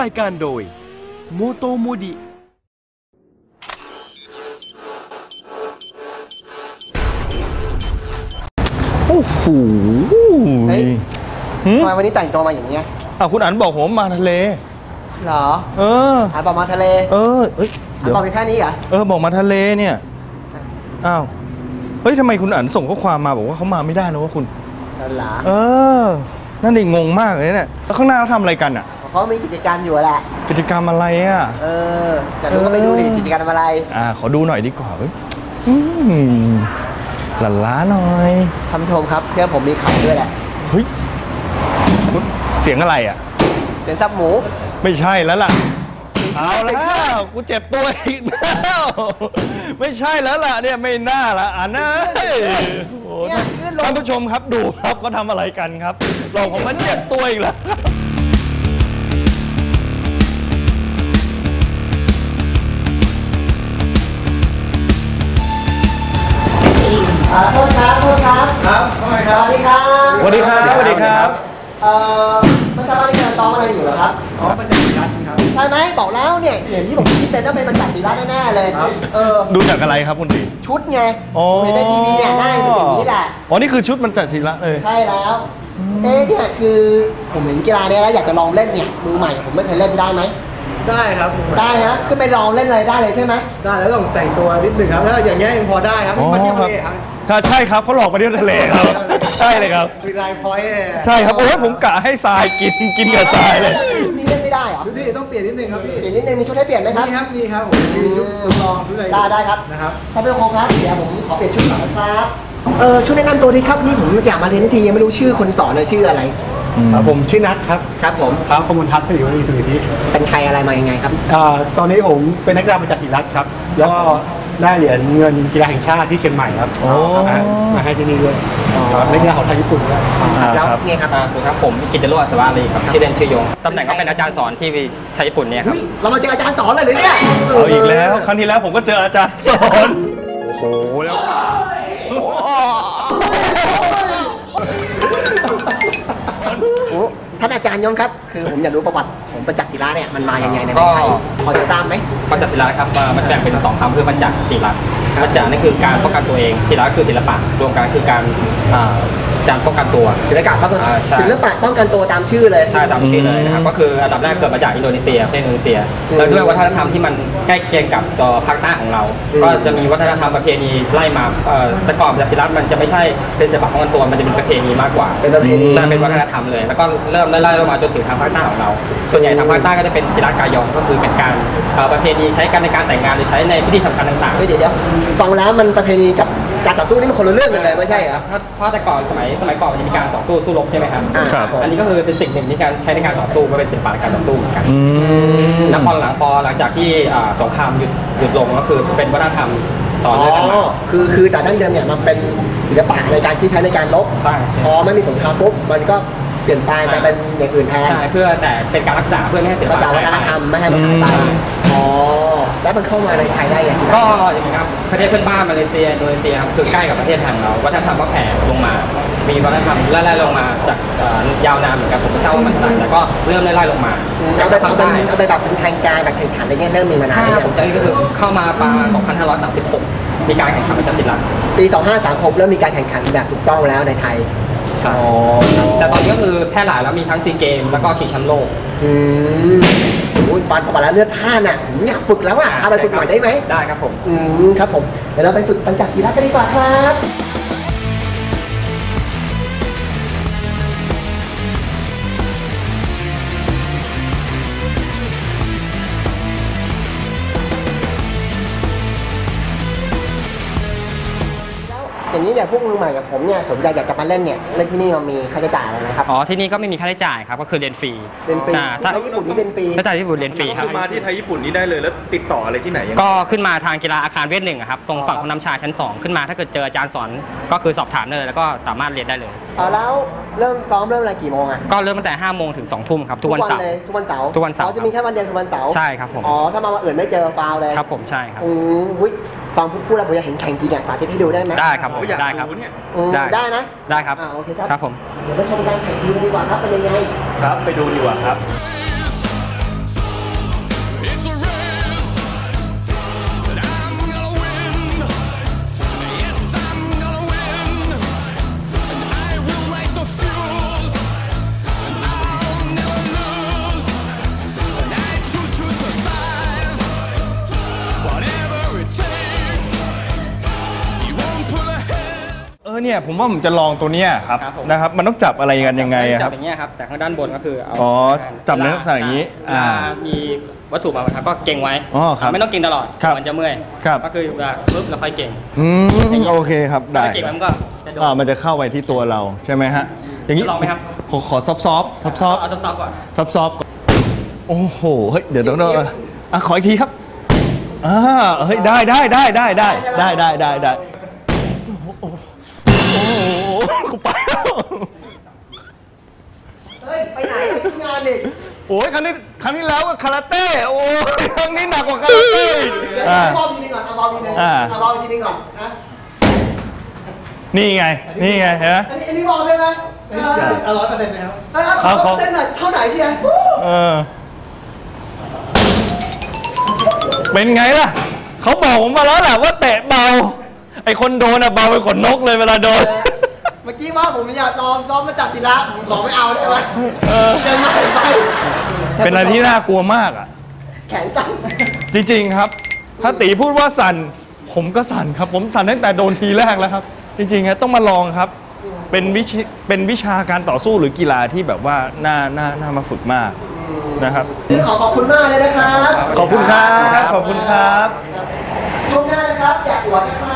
รายการโดยโมโตโมดิโอ้โหเฮ้ยหืมทำไมวันนี้แต่งตัวมาอย่างเงี้ยอะคุณอันบอกผมมาทะเล เหรอเอออ่านบอกมาทะเลเออเอ้ยอ่านเดี๋ยวบอกแค่นี้เหรอ เออบอกมาทะเลเนี่ยอ้าวเฮ้ยทำไมคุณอันส่งข้อความมาบอกว่าเขามาไม่ได้แล้วว่าคุณ นั่นเหรอเออ นั่นเองงงมากเลยเนี่ยแล้วข้างหน้าเขาทำอะไรกันอะ เขามีกิจการอยู่แหละ กิจกรรมอะไรอะ เออแต่ดูก็ไปดูดิเออกิจการทำอะไร อ่า ขอดูหน่อยดีกว่าเว้ยอืมหลั่นล้าหน่อยท่านผู้ชมครับเพื่อนผมมีข่าวด้วยแหละ เฮ้ย เสียงอะไรอะ เสียงซับหมู ไม่ใช่แล้วล่ะ เอาแล้วกูเจ็บตัวอีกแล้วไม่ใช่แล้วล่ะเนี่ยไม่น่าละอ่านนะโอ้โหเนี่ยขึ้นลท่างนผู้ชมครับดูครับเขาทำอะไรกันครับหลอกผมมาเจ็บตัวอีกแล้ว วัสดีครับสวัสดีครับเอ่อไม่ทราบว่านี่กำลังซ้อมอะไรอยู่เหรอครับ อ๋อมันจะมีรัดครับ ใช่ไหมบอกแล้วเนี่ยเห็นที่ผมคิดเป็นต้องเป็นบรรจักศิลาแน่ๆเลยครับเออดูจากอะไรครับคุณตี ชุดไงอ๋อผมเห็นในทีวีเนี่ยหน้าเป็นอย่างนี้แหละ อ๋อ นี่คือชุดมันจัดศิละเลย ใช่แล้วเอ๊ะเนี่ยคือผมเห็นกีฬาเนี่ยแล้วอยากจะลองเล่นเนี่ยมือใหม่ผมไม่เคยเล่นได้ไหม ได้ครับได้นะขึ้นไปลองเล่นอะไรได้เลยใช่ไหมได้แล้วต้องแต่งตัวนิดหนึ่งครับถ้าอย่างเงี้ยยังพอได้ครับอ๋อมาเที่ยวครัทะบเลครับถ้าใช่ครับเขาหลอกมาเที่ยวทะเลครับ ใช่เลยครับ มีลายพอยต์ใช่ครับโอ้ยผมกะให้ทรายกินกินกับทรายเลยชุดนี้เล่นไม่ได้เหรอดูดิต้องเปลี่ยนนิดนึงครับพี่เปลี่ยนนิดนึงมีชุดให้เปลี่ยนไหมครับนี่ครับนี่ครับผมมีชุดทดลองชุดอะไรได้ได้ครับนะครับท่านผู้ชมครับเดี๋ยวผมขอเปลี่ยนชุดก่อนนะครับเออช่วยแนะนำตัวดีครับนี่ผมอยากมาเรียนทันทียังไม่รู้ชื่อคนสอนเลยชื่ออะไร ครับผมชื่อนัทครับครับผมครับขมลทัศน์ผลิตวัฒน์สุริธิเป็นใครอะไรมายังไงครับอ่าตอนนี้ผมเป็นนักกีฬาประจักษ์ศิรัตน์ครับ แล้วก็ได้เหรียญเงินกีฬาแห่งชาติที่เชียงใหม่ครับโอ้มามาให้ที่นี่ด้วยครับนักกีฬาของไทยญี่ปุ่นด้วยแล้วครับเนี่ยครับอ่าสวัสดีครับผมกิตติโรจน์อัศวารีครับชื่อเล่นชื่อโยงตำแหน่งก็เป็นอาจารย์สอนที่ไทยญี่ปุ่นเนี่ยครับเฮ้ยเรามาเจออาจารย์สอนเลยเหรอเนี่ยเอาอีกแล้วครั้งที่แล้วผมก็เจออาจารย์สอนโอ้โหแล้วานอาจารย์ยงครับ คือผมอยากรู้ประวัติของประจักษ์ศิลาเนี่ยมันมายังไงในก็เมืองไทยพอจะทราบไหมปัญจศิลาครับเอ่อมันแบ่งเป็นสองคำคือปัญจศิลา ปัญจนี่คือการป้องกันตัวเองศิลาคือศิลปะรวมกันคือการอ่าการป้องกันตัวศิลปะป้องกันอ่าใช่ศิลปะป้องกันตัวตามชื่อเลยใช่ตามชื่อเลยนะครับก็คืออันดับแรกเกิดมาจากอินโดนีเซียประเทศอินโดนีเซียอืมแล้วด้วยวัฒนธรรมที่มันใกล้เคียงกับตัวภาคใต้ของเราอืมก็จะมีวัฒนธรรมประเพณีไล่มาเอ่อแต่ก่อนปัญจศิลามันจะไม่ใช่เป็นศิลปะป้องกันตัวมันจะเป็นประเพณีมากกว่าเป็นประเพณีจะเป็นวัฒนธรรมเลย แล้วก็เริ่มไล่ๆลงมาจนถึงทางภาคใต้ของเรา ส่วนใหญ่ทางภาคใต้ก็จะเป็นศิลากายองก็คือเป็นการเอ่อประเพณีใช้กันในการแต่งงานหรือใช้ในพิธีสำคัญต่างๆเฮ้ยเดี๋ยวเดี๋ยวฟังแล้วมันประเพณีกับการต่อสู้นี่มันคนละเรื่องกันเลยไม่ใช่เหรอเพราะเพราะแต่ก่อนสมัยสมัยก่อนมันจะมีการต่อสู้สู้รบใช่ไหมครับ อ่าครับผมอันนี้ก็คือเป็นสิ่งหนึ่งที่การใช้ในการต่อสู้ก็เป็นศิลปะในการต่อสู้เหมือนกันอืม แล้วพอหลังพอหลังจากที่อ่าสงครามหยุดหยุดลงก็คือเป็นวัฒนธรรมต่ออ๋อ เนื่องกันมา คือคือแต่ดั้งเดิมเนี่ยมันเป็นศิลปะในการที่ใช้ในการลบใช่ใช่ พอไม่มีสงครามปุ๊บมันก็เปลี่ยนแปลงไปเป็นอย่างอื่นแทน ใช่เพื่อแต่เป็นการรักษาเพื่อไม่ให้ศิลภาปะษาวัฒนธรรมไม่ให้มันหายไปอืมอ๋อ แล้วมันเข้ามาในไทยได้อย่างไรก็อย่างนี้ครับประเทศเพื่อนบ้านมาเลเซียอินโดนีเซียครับคือใกล้กับประเทศไทยของเราวัฒนธรรมก็แผ่ลงมา มีวัฒนธรรมไล่ๆลงมาจากเอ่อยาวนานเหมือนกันผมไม่ทราบว่ามันต่างแต่ก็เริ่มไล่ๆลงมาอืมเอาไปภาเอาคไปใต้เอาไปแบบเป็นทางการแบบแข่งขันอะไรเงี้ยเริ่มมีมานานถ้าแล้วผมจำได้ก็คือเข้ามาประมาณ2536 มีการแข่งขันประจักษ์ศิลป์ปี 2536 เริ่มมีการแข่งขันแบบถูกต้องแล้วในไทยใช่แต่ตอนนี้ก็คือแพร่หลายแล้วมีทั้งซีเกมแล้วก็ชิงแชมป์โลก อืม โอ้ยฟันออกมาแล้วเลือดพล่านอะผมอยากฝึกแล้วอะเอาไปฝึกหน่อยได้ไหมได้ครับผม อืมครับผม เดี๋ยวเราไปฝึกปัญจศีลกันดีกว่าครับ อย่างนี้อย่างพวกมือใหม่กับผมเนี่ยสนใจอยากจะมาเล่นเนี่ยเล่นที่นี่มันมีค่าใช้จ่ายอะไรไหมครับอ๋อที่นี่ก็ไม่มีค่าใช้จ่ายครับก็คือเรียนฟรีเรียนฟรีอ่าถ้าที่ญี่ปุ่นนี่เรียนฟรีถ้าจ่ายที่ญี่ปุ่นเรียนฟรีครับ คือมาที่ไทยญี่ปุ่นนี้ได้เลยแล้วติดต่ออะไรที่ไหนยังไง ก็ขึ้นมาทางกีฬาอาคารเวสน์หนึ่งอะครับ ตรงฝั่งของน้ำชาชั้น 2 ขึ้นมาถ้าเกิดเจออาจารย์สอนก็คือสอบถามได้เลย แล้วก็สามารถเรียนได้เลยเออแล้ว เริ่มซ้อมเริ่มอะไรกี่โมงอะก็เริ่มตั้งแต่5โมงถึง2ทุ่มครับทุกวันเสาร์เลยทุกวันเสาร์ทุกวันเสาร์อ๋อจะมีแค่วันเดียวคือวันเสาร์ใช่ครับผมอ๋อถ้ามาวันอื่นไม่เจอฟาวล์เลยครับผมใช่ครับอืมอุ้ยฟังพูดพูดแล้วผมอยากเห็นแข่งจริงอะสาธิตให้ดูได้ไหมได้ครับผมก็อยากได้ครับรู้เนี่ยอืมได้ได้นะได้ครับอ่าโอเคครับครับผมเดี๋ยวไปชมการแข่งจริงกันดีกว่าครับเป็นยังไงครับไปดูดีกว่าครับ เนี่ยผมว่าผมจะลองตัวเนี้ยครับครับผม นะครับ มันต้องจับอะไรกันยังไงอะคจัรับบ อย่างเงี้ยครับจากข้างด้านบนก็คือเอาอ๋อจับในลักษณะอย่างนี้เวลาอ่ามีวัตถุมาประทับก็เก่งไว้อ๋อครับไม่ต้องเก่งตลอดครับมันจะเมื่อยครับ ก็คือเวลาปุ๊บเราค่อยเก่งอืมโอเคครับได้ถ้าเก่งมันก็จะโดน อ่ามันจะเข้าไปที่ตัวเราใช่ไหมฮะอย่างนี้จะลองไหมครับ ขอขอซอฟซอฟซอฟซอฟเอาซอฟๆก่อน ซอฟซอฟโอ้โหเฮ้ยเดี๋ยวเดี๋ยวเดี๋ยวอะขออีกทีครับอ่าเฮ้ยได้ได้ได้ได้ได้ได้ได้ได้ได้โอ้โหโอ้โห กูไปแล้วเฮ้ย ไปไหนอะที่งานอีกโอ้ยครั้งนี้ครั้งที่แล้วก็คาราเต้ โอ้ยครั้งนี้หนักกว่าคาราเต้เดี๋ยวอ่าเอาบอลทีนึงก่อนเอาบอลทีนึงอ่า เอาบอลทีนึงก่อนนะนี่ไง นี่ไงเห็นไหม อันนี้อันนี้บอลใช่ไหมเออเอาร้อยเปอร์เซ็นต์แล้วเออเอาเอาเขา เส้นหน่อยเท่าไหนเชียร์ เออ เป็นไงล่ะ เขาบอกผมมาแล้วแหละว่าเตะเบา ไอคนโดนอะเบาไปขนนกเลยเวลาโดนเมื่อกี้ว่าผมอยากซ้อมซ้อมมาจัดศิลาผมขอไม่เอาได้ไหมเออเดินมาไปเป็นอะไรที่น่ากลัวมากอะแขนสั้นจริงๆครับ ถ้าตีพูดว่าสั่น ผมก็สั่นครับ ผมสั่นตั้งแต่โดนทีแรกแล้วครับ จริงๆครับต้องมาลองครับ เป็นวิชเป็นวิชาการต่อสู้หรือกีฬาที่แบบว่าน่าน่าน่ามาฝึกมากนะครับ นี่ขอขอบคุณมากเลยนะครับขอบคุณครับ ขอบคุณครับ ช่วงหน้านะครับ อยากอวดนะครับ